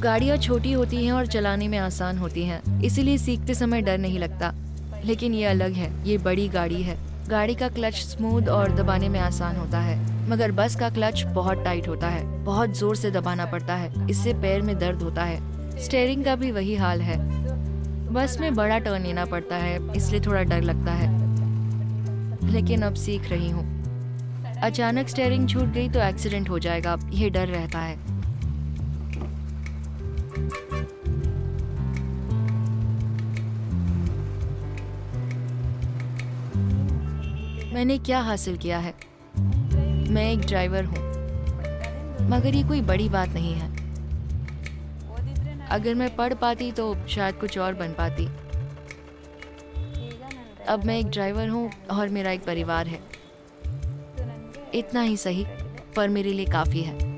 गाड़ियाँ छोटी होती हैं और चलाने में आसान होती हैं, इसीलिए सीखते समय डर नहीं लगता। लेकिन ये अलग है, ये बड़ी गाड़ी है। गाड़ी का क्लच स्मूथ और दबाने में आसान होता है, मगर बस का क्लच बहुत टाइट होता है, बहुत ज़ोर से दबाना पड़ता है, इससे पैर में दर्द होता है। स्टेयरिंग का भी वही हाल है। बस में बड़ा टर्न लेना पड़ता है, इसलिए थोड़ा डर लगता है। लेकिन अब सीख रही हूँ। अचानक स्टेयरिंग छूट गई तो एक्सीडेंट हो जाएगा ये डर रहता है। मैंने क्या हासिल किया है? मैं एक ड्राइवर हूँ। मगर ये कोई बड़ी बात नहीं है। अगर मैं पढ़ पाती तो शायद कुछ और बन पाती। अब मैं एक ड्राइवर हूँ और मेरा एक परिवार है। इतना ही सही, पर मेरे लिए काफ़ी है।